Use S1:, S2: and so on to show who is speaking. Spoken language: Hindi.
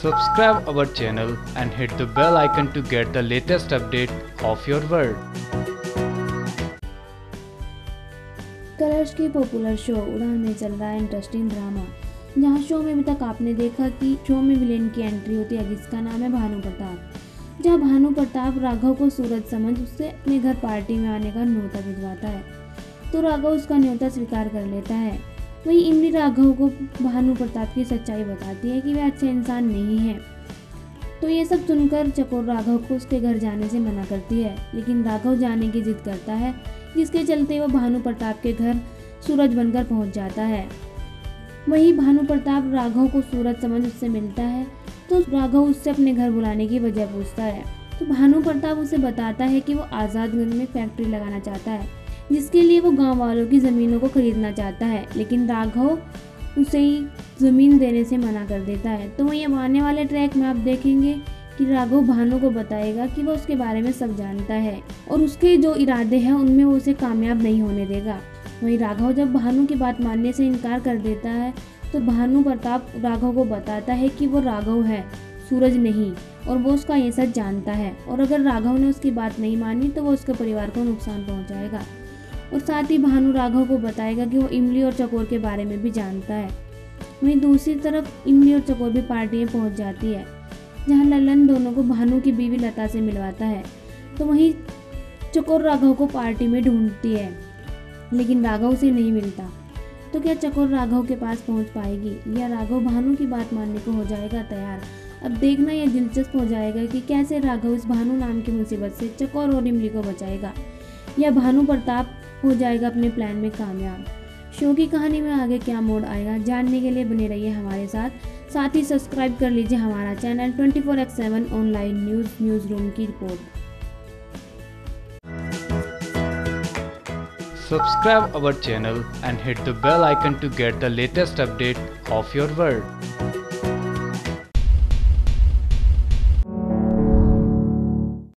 S1: Subscribe our channel and hit the bell icon to get the latest update of your world.
S2: Colours की पॉपुलर शो उड़ान में चल रहा है इंटरेस्टिंग ड्रामा जहाँ शो में अभी तक आपने देखा कि शो में विलेन की एंट्री होती है जिसका नाम है भानु प्रताप। जहाँ भानु प्रताप राघव को सूरज समझ, उससे अपने घर पार्टी में आने का न्योता भिजवाता है। तो राघव उसका न्योता स्वीकार कर लेता है। वहीं इमली राघव को भानु प्रताप की सच्चाई बताती है कि वह अच्छा इंसान नहीं है। तो ये सब सुनकर चकोर राघव को उसके घर जाने से मना करती है। लेकिन राघव जाने की जिद करता है, जिसके चलते वह भानु प्रताप के घर सूरज बनकर पहुँच जाता है। वहीं भानु प्रताप राघव को सूरज समझ उससे मिलता है तो राघव उससे अपने घर बुलाने की वजह पूछता है। तो भानु प्रताप उसे बताता है कि वो आज़ादगंज में फैक्ट्री लगाना चाहता है। जिसके लिए वो गाँव वालों की ज़मीनों को खरीदना चाहता है, लेकिन राघव उसे ही ज़मीन देने से मना कर देता है। तो वहीं अब आने वाले ट्रैक में आप देखेंगे कि राघव भानु को बताएगा कि वह उसके बारे में सब जानता है और उसके जो इरादे हैं, उनमें वो उसे कामयाब नहीं होने देगा। वहीं राघव जब भानु की बात मानने से इनकार कर देता है तो भानु प्रताप राघव को बताता है कि वो राघव है, सूरज नहीं, और वो उसका ये सच जानता है। और अगर राघव ने उसकी बात नहीं मानी तो वो उसके परिवार को नुकसान पहुंचाएगा। और साथ ही भानु राघव को बताएगा कि वो इमली और चकोर के बारे में भी जानता है। वहीं दूसरी तरफ़ इमली और चकोर भी पार्टी में पहुँच जाती है, जहाँ ललन दोनों को भानु की बीवी लता से मिलवाता है। तो वहीं चकोर राघव को पार्टी में ढूंढती है, लेकिन राघव से नहीं मिलता। तो क्या चकोर राघव के पास पहुँच पाएगी? या राघव भानु की बात मानने को हो जाएगा तैयार? अब देखना यह दिलचस्प हो जाएगा कि कैसे राघव इस भानु नाम की मुसीबत से चकोर और इमली को बचाएगा। या भानु प्रताप हो जाएगा अपने प्लान में कामयाब। शो की कहानी में आगे क्या मोड़ आएगा, जानने के लिए बने रहिए हमारे साथ। साथ ही सब्सक्राइब कर लीजिए हमारा channel 24 four X seven online news news room की report
S1: Subscribe our channel and hit the bell icon to get the latest update of your world.